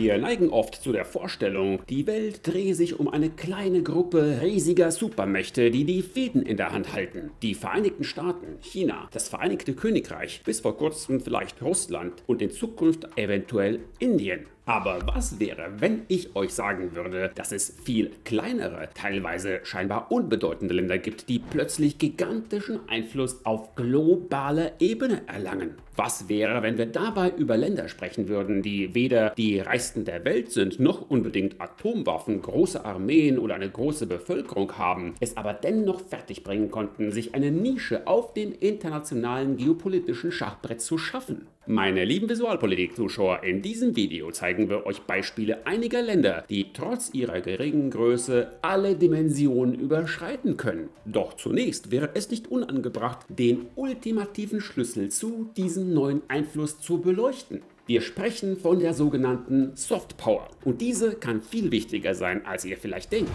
Wir neigen oft zu der Vorstellung, die Welt drehe sich um eine kleine Gruppe riesiger Supermächte, die die Fäden in der Hand halten. Die Vereinigten Staaten, China, das Vereinigte Königreich, bis vor kurzem vielleicht Russland und in Zukunft eventuell Indien. Aber was wäre, wenn ich euch sagen würde, dass es viel kleinere, teilweise scheinbar unbedeutende Länder gibt, die plötzlich gigantischen Einfluss auf globaler Ebene erlangen? Was wäre, wenn wir dabei über Länder sprechen würden, die weder die reichsten der Welt sind, noch unbedingt Atomwaffen, große Armeen oder eine große Bevölkerung haben, es aber dennoch fertigbringen konnten, sich eine Nische auf dem internationalen geopolitischen Schachbrett zu schaffen? Meine lieben Visualpolitik-Zuschauer, in diesem Video zeigen wir euch Beispiele einiger Länder, die trotz ihrer geringen Größe alle Dimensionen überschreiten können. Doch zunächst wäre es nicht unangebracht, den ultimativen Schlüssel zu diesem neuen Einfluss zu beleuchten. Wir sprechen von der sogenannten Soft Power und diese kann viel wichtiger sein, als ihr vielleicht denkt.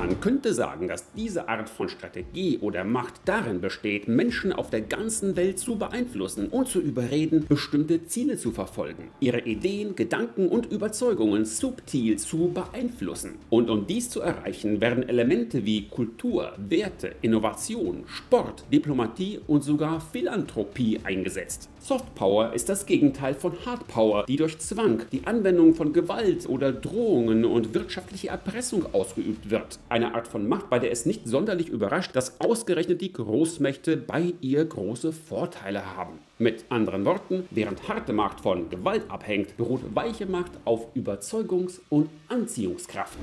Man könnte sagen, dass diese Art von Strategie oder Macht darin besteht, Menschen auf der ganzen Welt zu beeinflussen und zu überreden, bestimmte Ziele zu verfolgen, ihre Ideen, Gedanken und Überzeugungen subtil zu beeinflussen. Und um dies zu erreichen, werden Elemente wie Kultur, Werte, Innovation, Sport, Diplomatie und sogar Philanthropie eingesetzt. Soft Power ist das Gegenteil von Hard Power, die durch Zwang, die Anwendung von Gewalt oder Drohungen und wirtschaftliche Erpressung ausgeübt wird. Eine Art von Macht, bei der es nicht sonderlich überrascht, dass ausgerechnet die Großmächte bei ihr große Vorteile haben. Mit anderen Worten, während harte Macht von Gewalt abhängt, beruht weiche Macht auf Überzeugungs- und Anziehungskraft.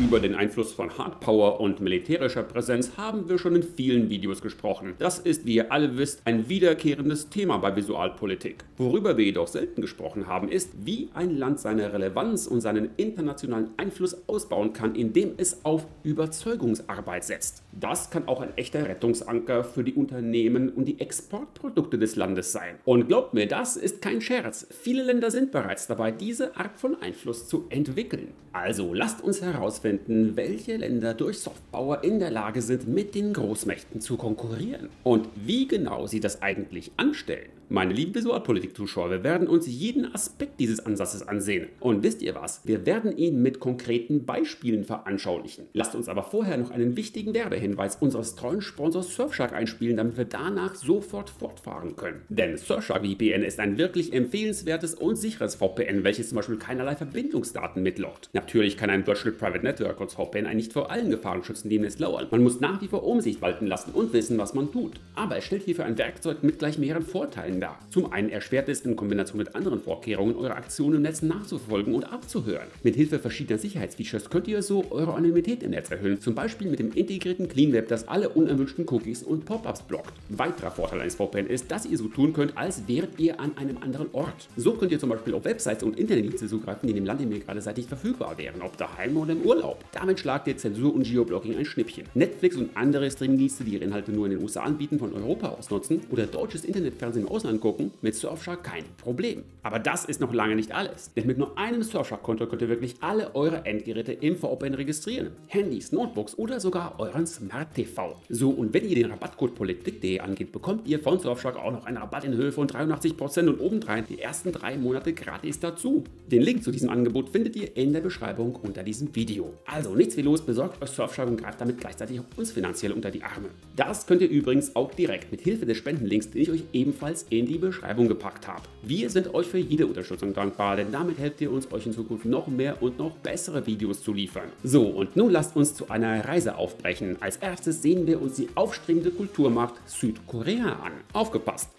Über den Einfluss von Hardpower und militärischer Präsenz haben wir schon in vielen Videos gesprochen. Das ist, wie ihr alle wisst, ein wiederkehrendes Thema bei Visualpolitik. Worüber wir jedoch selten gesprochen haben, ist, wie ein Land seine Relevanz und seinen internationalen Einfluss ausbauen kann, indem es auf Überzeugungsarbeit setzt. Das kann auch ein echter Rettungsanker für die Unternehmen und die Exportprodukte des Landes sein. Und glaubt mir, das ist kein Scherz. Viele Länder sind bereits dabei, diese Art von Einfluss zu entwickeln. Also lasst uns herausfinden, herausfinden, welche Länder durch Softpower in der Lage sind, mit den Großmächten zu konkurrieren und wie genau sie das eigentlich anstellen. Meine lieben Visualpolitik-Zuschauer, wir werden uns jeden Aspekt dieses Ansatzes ansehen. Und wisst ihr was? Wir werden ihn mit konkreten Beispielen veranschaulichen. Lasst uns aber vorher noch einen wichtigen Werbehinweis unseres treuen Sponsors Surfshark einspielen, damit wir danach sofort fortfahren können. Denn Surfshark VPN ist ein wirklich empfehlenswertes und sicheres VPN, welches zum Beispiel keinerlei Verbindungsdaten mitloggt. Natürlich kann ein Virtual Private Network als VPN einen nicht vor allen Gefahren schützen, die es lauern. Man muss nach wie vor Umsicht walten lassen und wissen, was man tut. Aber es stellt hierfür ein Werkzeug mit gleich mehreren Vorteilen dar. Zum einen erschwert es in Kombination mit anderen Vorkehrungen, eure Aktionen im Netz nachzuverfolgen und abzuhören. Mit Hilfe verschiedener Sicherheitsfeatures könnt ihr so eure Anonymität im Netz erhöhen, zum Beispiel mit dem integrierten Clean Web, das alle unerwünschten Cookies und Pop-ups blockt. Weiterer Vorteil eines VPN ist, dass ihr so tun könnt, als wärt ihr an einem anderen Ort. So könnt ihr zum Beispiel auf Websites und Internetdienste zugreifen, die in dem Land, in dem ihr gerade seid, nicht verfügbar wären, ob daheim oder im Urlaub. Damit schlagt ihr Zensur und Geoblocking ein Schnippchen. Netflix und andere Streamingdienste, die ihre Inhalte nur in den USA anbieten, von Europa aus nutzen oder deutsches Internetfernsehen im Ausland gucken, mit Surfshark kein Problem. Aber das ist noch lange nicht alles. Denn mit nur einem Surfshark-Konto könnt ihr wirklich alle eure Endgeräte im VPN registrieren. Handys, Notebooks oder sogar euren Smart TV. So, und wenn ihr den Rabattcode politik.de angeht, bekommt ihr von Surfshark auch noch einen Rabatt in Höhe von 83% und obendrein die ersten drei Monate gratis dazu. Den Link zu diesem Angebot findet ihr in der Beschreibung unter diesem Video. Also nichts wie los, besorgt euch Surfshark und greift damit gleichzeitig auch uns finanziell unter die Arme. Das könnt ihr übrigens auch direkt mit Hilfe des Spendenlinks, den ich euch ebenfalls in die Beschreibung gepackt habe. Wir sind euch für jede Unterstützung dankbar, denn damit helft ihr uns, euch in Zukunft noch mehr und noch bessere Videos zu liefern. So, und nun lasst uns zu einer Reise aufbrechen. Als erstes sehen wir uns die aufstrebende Kulturmacht Südkorea an. Aufgepasst!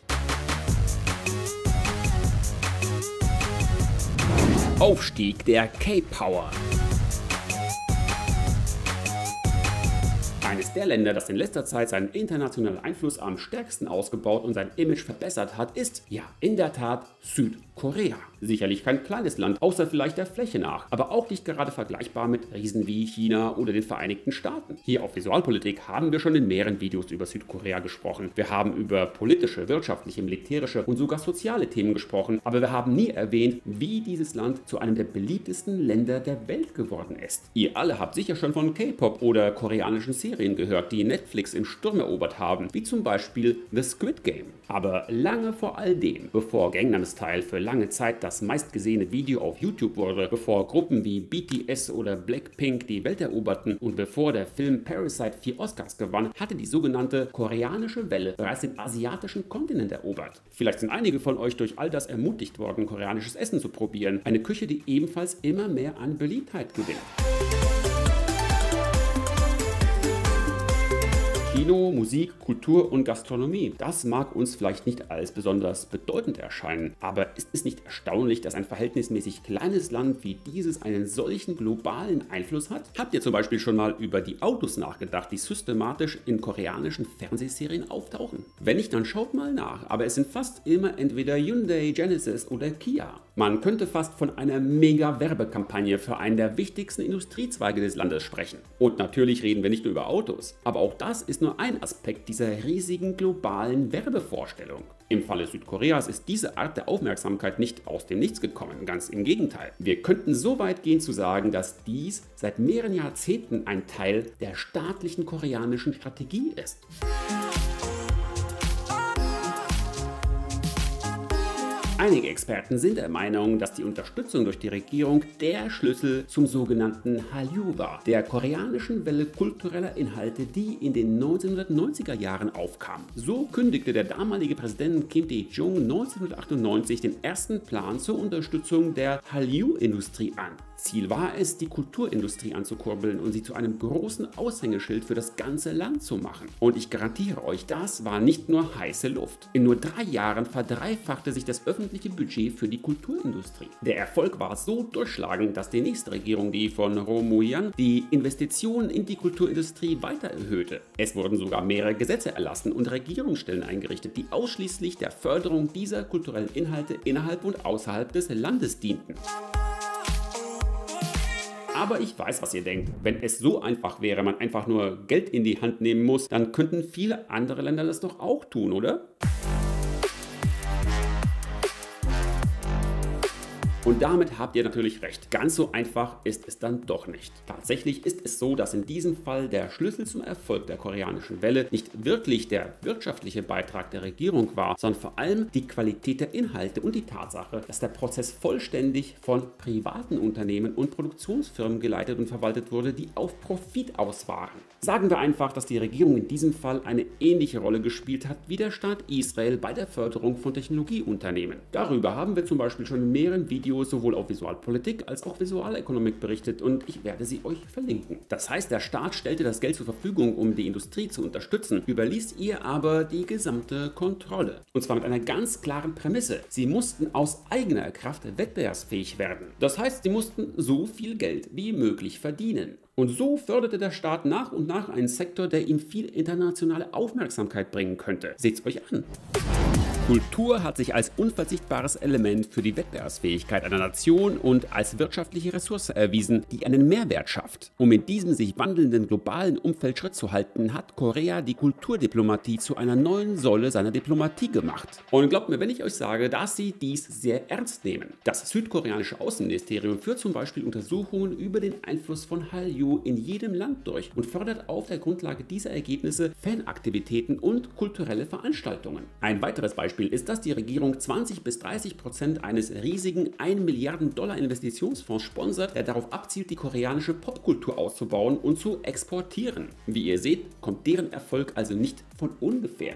Aufstieg der K-Power. Eines der Länder, das in letzter Zeit seinen internationalen Einfluss am stärksten ausgebaut und sein Image verbessert hat, ist ja in der Tat Südkorea. Sicherlich kein kleines Land, außer vielleicht der Fläche nach, aber auch nicht gerade vergleichbar mit Riesen wie China oder den Vereinigten Staaten. Hier auf Visualpolitik haben wir schon in mehreren Videos über Südkorea gesprochen. Wir haben über politische, wirtschaftliche, militärische und sogar soziale Themen gesprochen, aber wir haben nie erwähnt, wie dieses Land zu einem der beliebtesten Länder der Welt geworden ist. Ihr alle habt sicher schon von K-Pop oder koreanischen Serien Serien gehört, die Netflix im Sturm erobert haben, wie zum Beispiel The Squid Game. Aber lange vor all dem, bevor Gangnam Style für lange Zeit das meistgesehene Video auf YouTube wurde, bevor Gruppen wie BTS oder Blackpink die Welt eroberten und bevor der Film Parasite vier Oscars gewann, hatte die sogenannte koreanische Welle bereits den asiatischen Kontinent erobert. Vielleicht sind einige von euch durch all das ermutigt worden, koreanisches Essen zu probieren. Eine Küche, die ebenfalls immer mehr an Beliebtheit gewinnt. Kino, Musik, Kultur und Gastronomie. Das mag uns vielleicht nicht als besonders bedeutend erscheinen, aber ist es nicht erstaunlich, dass ein verhältnismäßig kleines Land wie dieses einen solchen globalen Einfluss hat? Habt ihr zum Beispiel schon mal über die Autos nachgedacht, die systematisch in koreanischen Fernsehserien auftauchen? Wenn nicht, dann schaut mal nach, aber es sind fast immer entweder Hyundai, Genesis oder Kia. Man könnte fast von einer mega Werbekampagne für einen der wichtigsten Industriezweige des Landes sprechen. Und natürlich reden wir nicht nur über Autos, aber auch das ist nur ein Aspekt dieser riesigen globalen Werbevorstellung. Im Falle Südkoreas ist diese Art der Aufmerksamkeit nicht aus dem Nichts gekommen, ganz im Gegenteil. Wir könnten so weit gehen zu sagen, dass dies seit mehreren Jahrzehnten ein Teil der staatlichen koreanischen Strategie ist. Einige Experten sind der Meinung, dass die Unterstützung durch die Regierung der Schlüssel zum sogenannten Hallyu war, der koreanischen Welle kultureller Inhalte, die in den 1990er Jahren aufkam. So kündigte der damalige Präsident Kim Dae-jung 1998 den ersten Plan zur Unterstützung der Hallyu-Industrie an. Ziel war es, die Kulturindustrie anzukurbeln und sie zu einem großen Aushängeschild für das ganze Land zu machen. Und ich garantiere euch, das war nicht nur heiße Luft. In nur drei Jahren verdreifachte sich das öffentliche Budget für die Kulturindustrie. Der Erfolg war so durchschlagend, dass die nächste Regierung, die von Roh Moo-yang, die Investitionen in die Kulturindustrie weiter erhöhte. Es wurden sogar mehrere Gesetze erlassen und Regierungsstellen eingerichtet, die ausschließlich der Förderung dieser kulturellen Inhalte innerhalb und außerhalb des Landes dienten. Aber ich weiß, was ihr denkt. Wenn es so einfach wäre, man einfach nur Geld in die Hand nehmen muss, dann könnten viele andere Länder das doch auch tun, oder? Und damit habt ihr natürlich recht. Ganz so einfach ist es dann doch nicht. Tatsächlich ist es so, dass in diesem Fall der Schlüssel zum Erfolg der koreanischen Welle nicht wirklich der wirtschaftliche Beitrag der Regierung war, sondern vor allem die Qualität der Inhalte und die Tatsache, dass der Prozess vollständig von privaten Unternehmen und Produktionsfirmen geleitet und verwaltet wurde, die auf Profit aus waren. Sagen wir einfach, dass die Regierung in diesem Fall eine ähnliche Rolle gespielt hat wie der Staat Israel bei der Förderung von Technologieunternehmen. Darüber haben wir zum Beispiel schon in mehreren Videos Videos sowohl auf Visualpolitik als auch Visualökonomik berichtet und ich werde sie euch verlinken. Das heißt, der Staat stellte das Geld zur Verfügung, um die Industrie zu unterstützen, überließ ihr aber die gesamte Kontrolle. Und zwar mit einer ganz klaren Prämisse. Sie mussten aus eigener Kraft wettbewerbsfähig werden. Das heißt, sie mussten so viel Geld wie möglich verdienen. Und so förderte der Staat nach und nach einen Sektor, der ihm viel internationale Aufmerksamkeit bringen könnte. Seht's euch an. Kultur hat sich als unverzichtbares Element für die Wettbewerbsfähigkeit einer Nation und als wirtschaftliche Ressource erwiesen, die einen Mehrwert schafft. Um in diesem sich wandelnden globalen Umfeld Schritt zu halten, hat Korea die Kulturdiplomatie zu einer neuen Säule seiner Diplomatie gemacht. Und glaubt mir, wenn ich euch sage, dass sie dies sehr ernst nehmen. Das südkoreanische Außenministerium führt zum Beispiel Untersuchungen über den Einfluss von Hallyu in jedem Land durch und fördert auf der Grundlage dieser Ergebnisse Fanaktivitäten und kulturelle Veranstaltungen. Ein weiteres Beispiel Beispiel ist, dass die Regierung 20 bis 30 Prozent eines riesigen 1 Milliarden Dollar Investitionsfonds sponsert, der darauf abzielt, die koreanische Popkultur auszubauen und zu exportieren. Wie ihr seht, kommt deren Erfolg also nicht von ungefähr.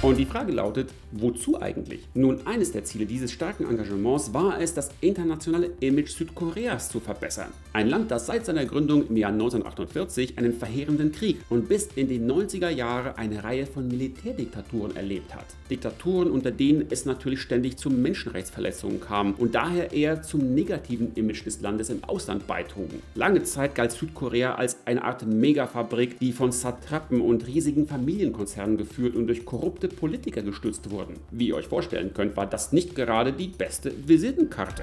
Und die Frage lautet, wozu eigentlich? Nun, eines der Ziele dieses starken Engagements war es, das internationale Image Südkoreas zu verbessern. Ein Land, das seit seiner Gründung im Jahr 1948 einen verheerenden Krieg und bis in die 90er Jahre eine Reihe von Militärdiktaturen erlebt hat. Diktaturen, unter denen es natürlich ständig zu Menschenrechtsverletzungen kam und daher eher zum negativen Image des Landes im Ausland beitrugen. Lange Zeit galt Südkorea als eine Art Megafabrik, die von Satrapen und riesigen Familienkonzernen geführt und durch korrupte bestimmte Politiker gestützt wurden. Wie ihr euch vorstellen könnt, war das nicht gerade die beste Visitenkarte.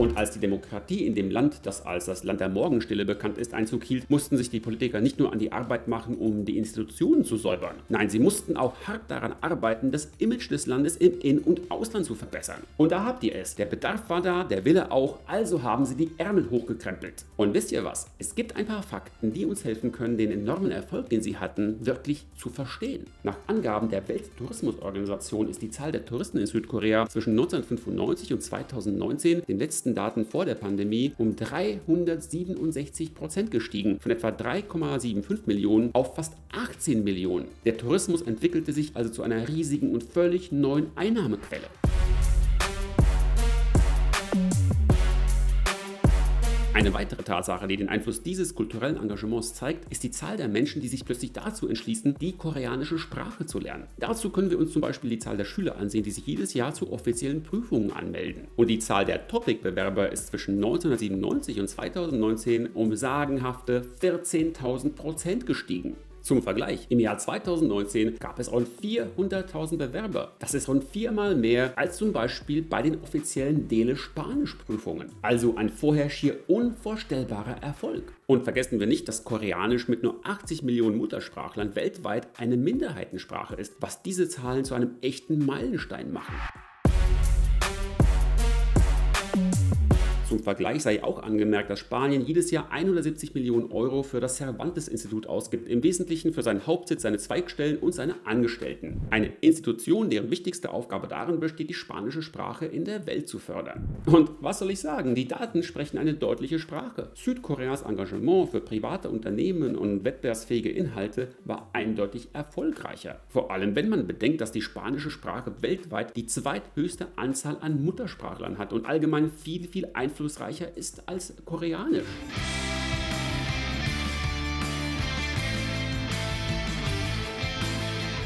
Und als die Demokratie in dem Land, das als das Land der Morgenstille bekannt ist, Einzug hielt, mussten sich die Politiker nicht nur an die Arbeit machen, um die Institutionen zu säubern. Nein, sie mussten auch hart daran arbeiten, das Image des Landes im In- und Ausland zu verbessern. Und da habt ihr es. Der Bedarf war da, der Wille auch, also haben sie die Ärmel hochgekrempelt. Und wisst ihr was? Es gibt ein paar Fakten, die uns helfen können, den enormen Erfolg, den sie hatten, wirklich zu verstehen. Nach Angaben der Welttourismusorganisation ist die Zahl der Touristen in Südkorea zwischen 1995 und 2019, den letzten Daten vor der Pandemie, um 367 Prozent gestiegen, von etwa 3,75 Millionen auf fast 18 Millionen. Der Tourismus entwickelte sich also zu einer riesigen und völlig neuen Einnahmequelle. Eine weitere Tatsache, die den Einfluss dieses kulturellen Engagements zeigt, ist die Zahl der Menschen, die sich plötzlich dazu entschließen, die koreanische Sprache zu lernen. Dazu können wir uns zum Beispiel die Zahl der Schüler ansehen, die sich jedes Jahr zu offiziellen Prüfungen anmelden. Und die Zahl der Topic-Bewerber ist zwischen 1997 und 2019 um sagenhafte 14.000 Prozent gestiegen. Zum Vergleich, im Jahr 2019 gab es rund 400.000 Bewerber. Das ist rund viermal mehr als zum Beispiel bei den offiziellen Dele-Spanisch-Prüfungen. Also ein vorher schier unvorstellbarer Erfolg. Und vergessen wir nicht, dass Koreanisch mit nur 80 Millionen Muttersprachlern weltweit eine Minderheitensprache ist, was diese Zahlen zu einem echten Meilenstein machen. Zum Vergleich sei auch angemerkt, dass Spanien jedes Jahr 170 Millionen Euro für das Cervantes-Institut ausgibt, im Wesentlichen für seinen Hauptsitz, seine Zweigstellen und seine Angestellten. Eine Institution, deren wichtigste Aufgabe darin besteht, die spanische Sprache in der Welt zu fördern. Und was soll ich sagen? Die Daten sprechen eine deutliche Sprache. Südkoreas Engagement für private Unternehmen und wettbewerbsfähige Inhalte war eindeutig erfolgreicher. Vor allem, wenn man bedenkt, dass die spanische Sprache weltweit die zweithöchste Anzahl an Muttersprachlern hat und allgemein viel, viel Einfluss einflussreicher ist als Koreanisch.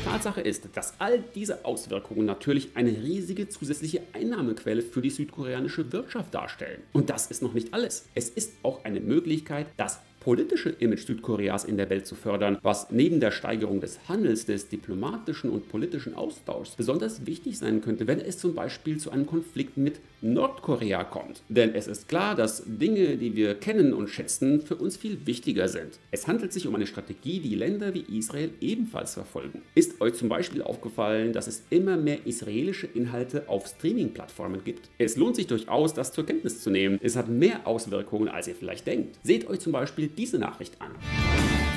Tatsache ist, dass all diese Auswirkungen natürlich eine riesige zusätzliche Einnahmequelle für die südkoreanische Wirtschaft darstellen. Und das ist noch nicht alles. Es ist auch eine Möglichkeit, das politische Image Südkoreas in der Welt zu fördern, was neben der Steigerung des Handels, des diplomatischen und politischen Austauschs besonders wichtig sein könnte, wenn es zum Beispiel zu einem Konflikt mit Nordkorea kommt. Denn es ist klar, dass Dinge, die wir kennen und schätzen, für uns viel wichtiger sind. Es handelt sich um eine Strategie, die Länder wie Israel ebenfalls verfolgen. Ist euch zum Beispiel aufgefallen, dass es immer mehr israelische Inhalte auf Streaming-Plattformen gibt? Es lohnt sich durchaus, das zur Kenntnis zu nehmen. Es hat mehr Auswirkungen, als ihr vielleicht denkt. Seht euch zum Beispiel diese Nachricht an.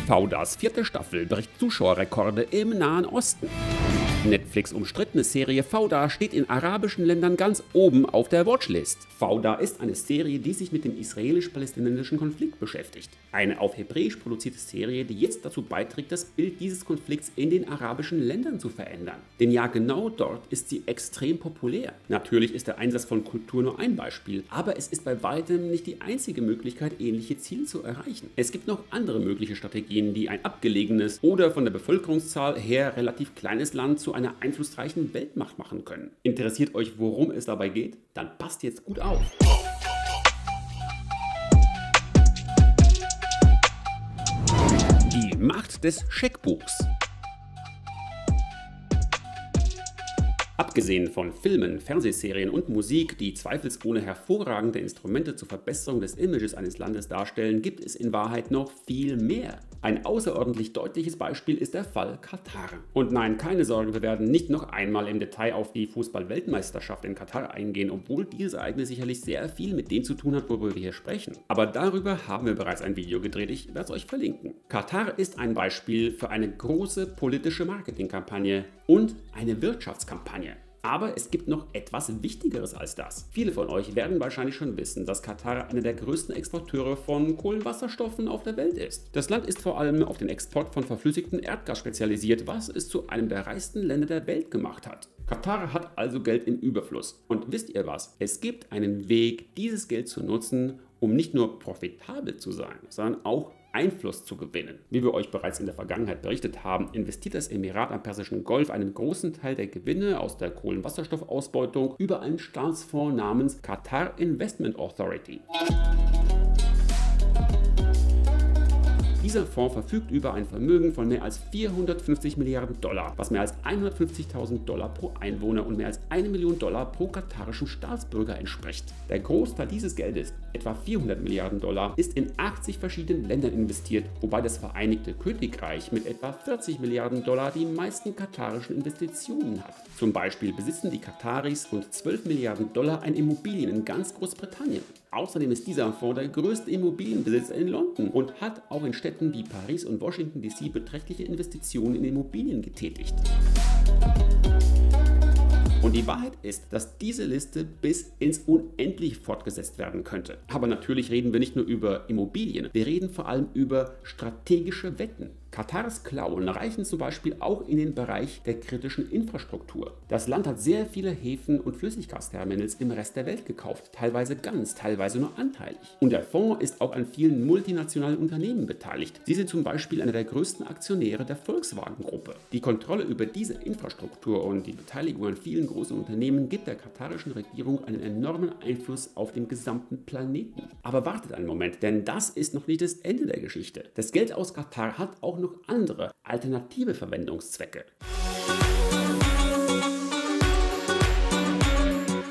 VDAs vierte Staffel bricht Zuschauerrekorde im Nahen Osten. Netflix umstrittene Serie Fauda steht in arabischen Ländern ganz oben auf der Watchlist. Fauda ist eine Serie, die sich mit dem israelisch-palästinensischen Konflikt beschäftigt. Eine auf Hebräisch produzierte Serie, die jetzt dazu beiträgt, das Bild dieses Konflikts in den arabischen Ländern zu verändern. Denn ja, genau dort ist sie extrem populär. Natürlich ist der Einsatz von Kultur nur ein Beispiel, aber es ist bei weitem nicht die einzige Möglichkeit, ähnliche Ziele zu erreichen. Es gibt noch andere mögliche Strategien, die ein abgelegenes oder von der Bevölkerungszahl her relativ kleines Land zu einer einflussreichen Weltmacht machen können. Interessiert euch, worum es dabei geht? Dann passt jetzt gut auf. Die Macht des Scheckbuchs. Abgesehen von Filmen, Fernsehserien und Musik, die zweifelsohne hervorragende Instrumente zur Verbesserung des Images eines Landes darstellen, gibt es in Wahrheit noch viel mehr. Ein außerordentlich deutliches Beispiel ist der Fall Katar. Und nein, keine Sorge, wir werden nicht noch einmal im Detail auf die Fußball-Weltmeisterschaft in Katar eingehen, obwohl dieses Ereignis sicherlich sehr viel mit dem zu tun hat, worüber wir hier sprechen. Aber darüber haben wir bereits ein Video gedreht, ich werde es euch verlinken. Katar ist ein Beispiel für eine große politische Marketingkampagne und eine Wirtschaftskampagne. Aber es gibt noch etwas Wichtigeres als das. Viele von euch werden wahrscheinlich schon wissen, dass Katar einer der größten Exporteure von Kohlenwasserstoffen auf der Welt ist. Das Land ist vor allem auf den Export von verflüssigtem Erdgas spezialisiert, was es zu einem der reichsten Länder der Welt gemacht hat. Katar hat also Geld im Überfluss. Und wisst ihr was? Es gibt einen Weg, dieses Geld zu nutzen, um nicht nur profitabel zu sein, sondern auch Einfluss zu gewinnen. Wie wir euch bereits in der Vergangenheit berichtet haben, investiert das Emirat am Persischen Golf einen großen Teil der Gewinne aus der Kohlenwasserstoffausbeutung über einen Staatsfonds namens Qatar Investment Authority. Dieser Fonds verfügt über ein Vermögen von mehr als 450 Milliarden Dollar, was mehr als 150.000 Dollar pro Einwohner und mehr als eine Million Dollar pro katarischen Staatsbürger entspricht. Der Großteil dieses Geldes, etwa 400 Milliarden Dollar, ist in 80 verschiedenen Ländern investiert, wobei das Vereinigte Königreich mit etwa 40 Milliarden Dollar die meisten katarischen Investitionen hat. Zum Beispiel besitzen die Kataris rund 12 Milliarden Dollar an Immobilien in ganz Großbritannien. Außerdem ist dieser Fonds der größte Immobilienbesitzer in London und hat auch in Städten wie Paris und Washington DC beträchtliche Investitionen in Immobilien getätigt. Und die Wahrheit ist, dass diese Liste bis ins Unendliche fortgesetzt werden könnte. Aber natürlich reden wir nicht nur über Immobilien, wir reden vor allem über strategische Wetten. Katars Klauen reichen zum Beispiel auch in den Bereich der kritischen Infrastruktur. Das Land hat sehr viele Häfen und Flüssiggasterminals im Rest der Welt gekauft, teilweise ganz, teilweise nur anteilig. Und der Fonds ist auch an vielen multinationalen Unternehmen beteiligt. Sie sind zum Beispiel einer der größten Aktionäre der Volkswagen-Gruppe. Die Kontrolle über diese Infrastruktur und die Beteiligung an vielen großen Unternehmen gibt der katarischen Regierung einen enormen Einfluss auf den gesamten Planeten. Aber wartet einen Moment, denn das ist noch nicht das Ende der Geschichte. Das Geld aus Katar hat auch noch andere alternative Verwendungszwecke.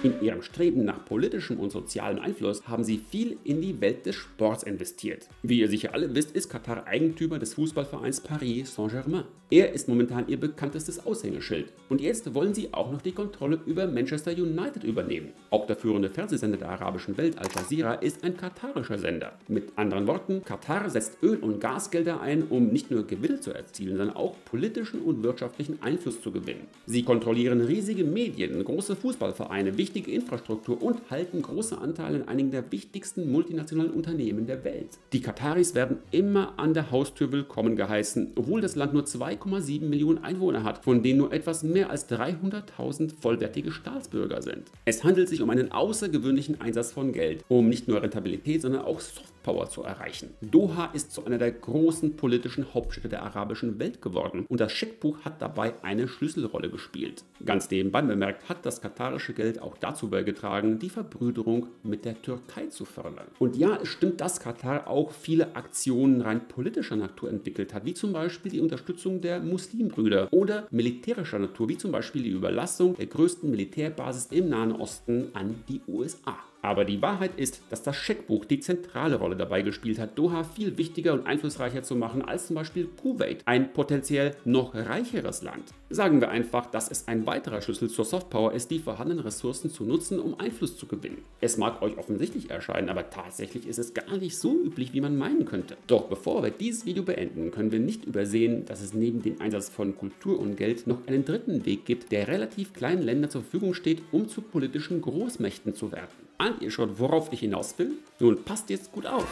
In ihrem Streben nach politischem und sozialem Einfluss haben sie viel in die Welt des Sports investiert. Wie ihr sicher alle wisst, ist Katar Eigentümer des Fußballvereins Paris Saint-Germain. Er ist momentan ihr bekanntestes Aushängeschild. Und jetzt wollen sie auch noch die Kontrolle über Manchester United übernehmen. Auch der führende Fernsehsender der arabischen Welt, Al Jazeera, ist ein katarischer Sender. Mit anderen Worten, Katar setzt Öl- und Gasgelder ein, um nicht nur Gewinne zu erzielen, sondern auch politischen und wirtschaftlichen Einfluss zu gewinnen. Sie kontrollieren riesige Medien, große Fußballvereine, wichtige wichtige Infrastruktur und halten große Anteile an einigen der wichtigsten multinationalen Unternehmen der Welt. Die Kataris werden immer an der Haustür willkommen geheißen, obwohl das Land nur 2,7 Millionen Einwohner hat, von denen nur etwas mehr als 300.000 vollwertige Staatsbürger sind. Es handelt sich um einen außergewöhnlichen Einsatz von Geld, um nicht nur Rentabilität, sondern auch Software Power zu erreichen. Doha ist zu einer der großen politischen Hauptstädte der arabischen Welt geworden und das Scheckbuch hat dabei eine Schlüsselrolle gespielt. Ganz nebenbei bemerkt hat das katarische Geld auch dazu beigetragen, die Verbrüderung mit der Türkei zu fördern. Und ja, es stimmt, dass Katar auch viele Aktionen rein politischer Natur entwickelt hat, wie zum Beispiel die Unterstützung der Muslimbrüder oder militärischer Natur, wie zum Beispiel die Überlassung der größten Militärbasis im Nahen Osten an die USA. Aber die Wahrheit ist, dass das Scheckbuch die zentrale Rolle dabei gespielt hat, Doha viel wichtiger und einflussreicher zu machen als zum Beispiel Kuwait, ein potenziell noch reicheres Land. Sagen wir einfach, dass es ein weiterer Schlüssel zur Softpower ist, die vorhandenen Ressourcen zu nutzen, um Einfluss zu gewinnen. Es mag euch offensichtlich erscheinen, aber tatsächlich ist es gar nicht so üblich, wie man meinen könnte. Doch bevor wir dieses Video beenden, können wir nicht übersehen, dass es neben dem Einsatz von Kultur und Geld noch einen dritten Weg gibt, der relativ kleinen Ländern zur Verfügung steht, um zu politischen Großmächten zu werden. Ahnt ihr schon, worauf ich hinaus will? Nun passt jetzt gut auf.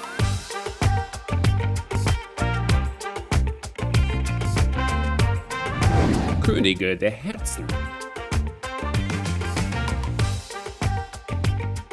Könige der Herzen.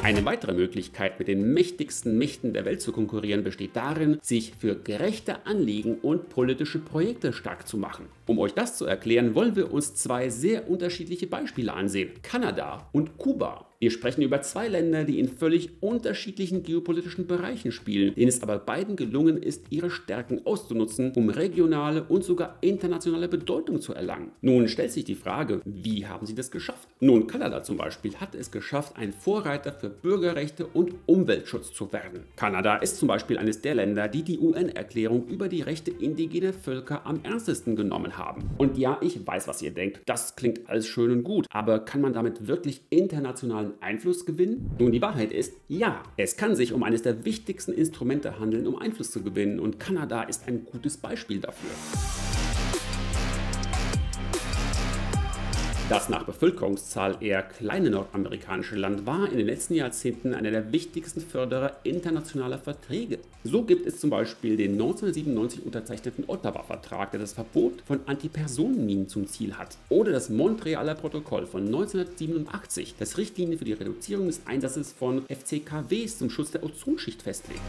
Eine weitere Möglichkeit, mit den mächtigsten Mächten der Welt zu konkurrieren, besteht darin, sich für gerechte Anliegen und politische Projekte stark zu machen. Um euch das zu erklären, wollen wir uns zwei sehr unterschiedliche Beispiele ansehen. Kanada und Kuba. Wir sprechen über zwei Länder, die in völlig unterschiedlichen geopolitischen Bereichen spielen, denen es aber beiden gelungen ist, ihre Stärken auszunutzen, um regionale und sogar internationale Bedeutung zu erlangen. Nun stellt sich die Frage, wie haben sie das geschafft? Nun, Kanada zum Beispiel hat es geschafft, ein Vorreiter für Bürgerrechte und Umweltschutz zu werden. Kanada ist zum Beispiel eines der Länder, die die UN-Erklärung über die Rechte indigener Völker am ernstesten genommen haben. Und ja, ich weiß, was ihr denkt. Das klingt alles schön und gut, aber kann man damit wirklich internationalen Einfluss gewinnen? Nun, die Wahrheit ist, ja, es kann sich um eines der wichtigsten Instrumente handeln, um Einfluss zu gewinnen und Kanada ist ein gutes Beispiel dafür. Das nach Bevölkerungszahl eher kleine nordamerikanische Land war in den letzten Jahrzehnten einer der wichtigsten Förderer internationaler Verträge. So gibt es zum Beispiel den 1997 unterzeichneten Ottawa-Vertrag, der das Verbot von Antipersonenminen zum Ziel hat. Oder das Montrealer Protokoll von 1987, das Richtlinien für die Reduzierung des Einsatzes von FCKWs zum Schutz der Ozonschicht festlegt.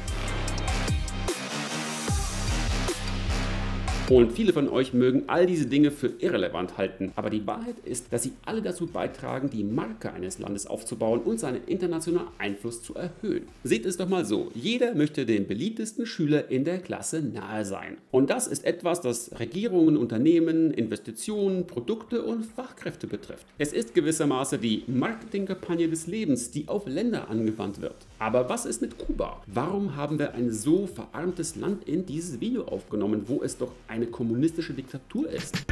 Und viele von euch mögen all diese Dinge für irrelevant halten, aber die Wahrheit ist, dass sie alle dazu beitragen, die Marke eines Landes aufzubauen und seinen internationalen Einfluss zu erhöhen. Seht es doch mal so, jeder möchte dem beliebtesten Schüler in der Klasse nahe sein. Und das ist etwas, das Regierungen, Unternehmen, Investitionen, Produkte und Fachkräfte betrifft. Es ist gewissermaßen die Marketingkampagne des Lebens, die auf Länder angewandt wird. Aber was ist mit Kuba? Warum haben wir ein so verarmtes Land in dieses Video aufgenommen, wo es doch eine kommunistische Diktatur ist?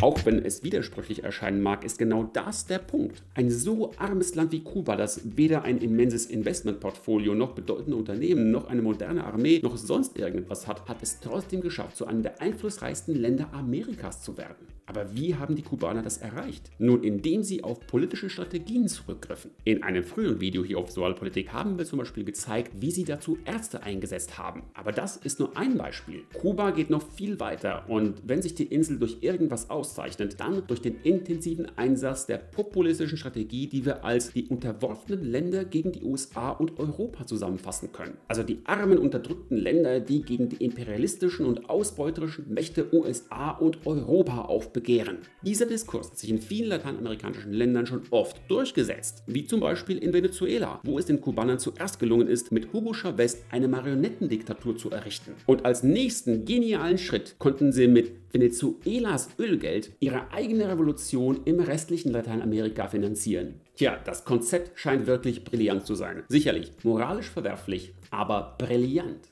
Auch wenn es widersprüchlich erscheinen mag, ist genau das der Punkt. Ein so armes Land wie Kuba, das weder ein immenses Investmentportfolio noch bedeutende Unternehmen noch eine moderne Armee noch sonst irgendwas hat, hat es trotzdem geschafft, zu einem der einflussreichsten Länder Amerikas zu werden. Aber wie haben die Kubaner das erreicht? Nun, indem sie auf politische Strategien zurückgriffen. In einem früheren Video hier auf Soalpolitik haben wir zum Beispiel gezeigt, wie sie dazu Ärzte eingesetzt haben. Aber das ist nur ein Beispiel. Kuba geht noch viel weiter und wenn sich die Insel durch irgendwas auszeichnet, dann durch den intensiven Einsatz der populistischen Strategie, die wir als die unterworfenen Länder gegen die USA und Europa zusammenfassen können. Also die armen, unterdrückten Länder, die gegen die imperialistischen und ausbeuterischen Mächte USA und Europa aufbauen begehren. Dieser Diskurs hat sich in vielen lateinamerikanischen Ländern schon oft durchgesetzt, wie zum Beispiel in Venezuela, wo es den Kubanern zuerst gelungen ist, mit Hugo Chavez eine Marionettendiktatur zu errichten. Und als nächsten genialen Schritt konnten sie mit Venezuelas Ölgeld ihre eigene Revolution im restlichen Lateinamerika finanzieren. Tja, das Konzept scheint wirklich brillant zu sein. Sicherlich moralisch verwerflich, aber brillant.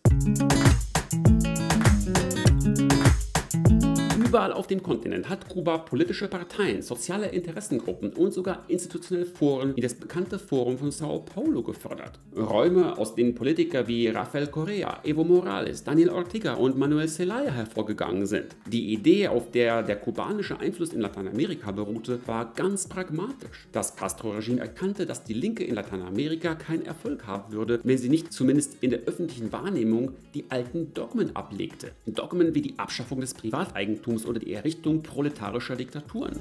Überall auf dem Kontinent hat Kuba politische Parteien, soziale Interessengruppen und sogar institutionelle Foren wie das bekannte Forum von Sao Paulo gefördert. Räume, aus denen Politiker wie Rafael Correa, Evo Morales, Daniel Ortega und Manuel Zelaya hervorgegangen sind. Die Idee, auf der der kubanische Einfluss in Lateinamerika beruhte, war ganz pragmatisch. Das Castro-Regime erkannte, dass die Linke in Lateinamerika keinen Erfolg haben würde, wenn sie nicht zumindest in der öffentlichen Wahrnehmung die alten Dogmen ablegte. Dogmen wie die Abschaffung des Privateigentums oder die Errichtung proletarischer Diktaturen.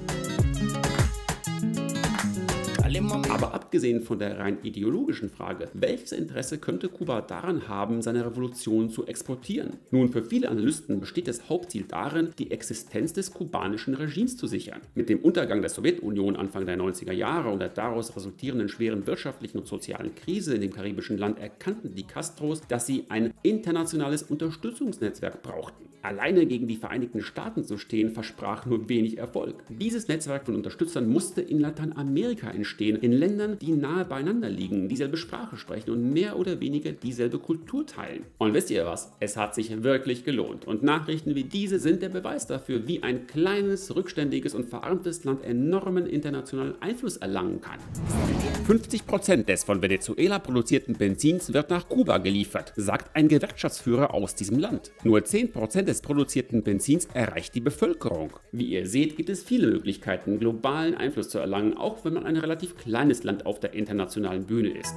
Aber abgesehen von der rein ideologischen Frage, welches Interesse könnte Kuba daran haben, seine Revolution zu exportieren? Nun, für viele Analysten besteht das Hauptziel darin, die Existenz des kubanischen Regimes zu sichern. Mit dem Untergang der Sowjetunion Anfang der 90er Jahre und der daraus resultierenden schweren wirtschaftlichen und sozialen Krise in dem karibischen Land erkannten die Castros, dass sie ein internationales Unterstützungsnetzwerk brauchten. Alleine gegen die Vereinigten Staaten zu stehen, versprach nur wenig Erfolg. Dieses Netzwerk von Unterstützern musste in Lateinamerika entstehen in Ländern, die nahe beieinander liegen, dieselbe Sprache sprechen und mehr oder weniger dieselbe Kultur teilen. Und wisst ihr was? Es hat sich wirklich gelohnt. Und Nachrichten wie diese sind der Beweis dafür, wie ein kleines, rückständiges und verarmtes Land enormen internationalen Einfluss erlangen kann. 50% des von Venezuela produzierten Benzins wird nach Kuba geliefert, sagt ein Gewerkschaftsführer aus diesem Land. Nur 10% des produzierten Benzins erreicht die Bevölkerung. Wie ihr seht, gibt es viele Möglichkeiten, globalen Einfluss zu erlangen, auch wenn man ein relativ kleines Land auf der internationalen Bühne ist.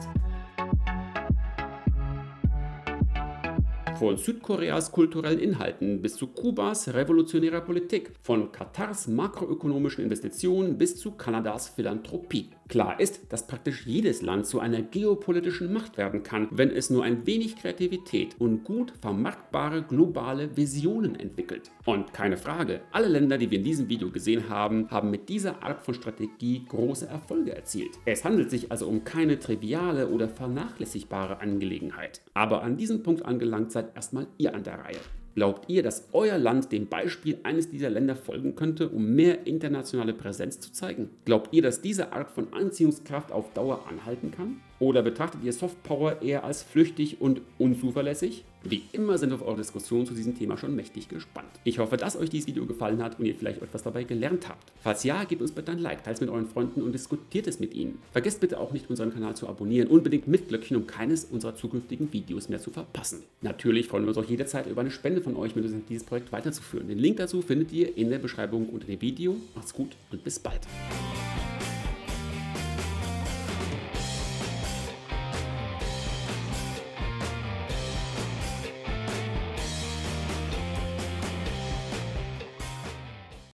Von Südkoreas kulturellen Inhalten bis zu Kubas revolutionärer Politik, von Katars makroökonomischen Investitionen bis zu Kanadas Philanthropie. Klar ist, dass praktisch jedes Land zu einer geopolitischen Macht werden kann, wenn es nur ein wenig Kreativität und gut vermarktbare globale Visionen entwickelt. Und keine Frage, alle Länder, die wir in diesem Video gesehen haben, haben mit dieser Art von Strategie große Erfolge erzielt. Es handelt sich also um keine triviale oder vernachlässigbare Angelegenheit. Aber an diesem Punkt angelangt seid erstmal ihr an der Reihe. Glaubt ihr, dass euer Land dem Beispiel eines dieser Länder folgen könnte, um mehr internationale Präsenz zu zeigen? Glaubt ihr, dass diese Art von Anziehungskraft auf Dauer anhalten kann? Oder betrachtet ihr Softpower eher als flüchtig und unzuverlässig? Wie immer sind wir auf eure Diskussion zu diesem Thema schon mächtig gespannt. Ich hoffe, dass euch dieses Video gefallen hat und ihr vielleicht etwas dabei gelernt habt. Falls ja, gebt uns bitte ein Like, teilt es mit euren Freunden und diskutiert es mit ihnen. Vergesst bitte auch nicht, unseren Kanal zu abonnieren. Unbedingt mit Glöckchen, um keines unserer zukünftigen Videos mehr zu verpassen. Natürlich freuen wir uns auch jederzeit über eine Spende von euch, mit uns dieses Projekt weiterzuführen. Den Link dazu findet ihr in der Beschreibung unter dem Video. Macht's gut und bis bald.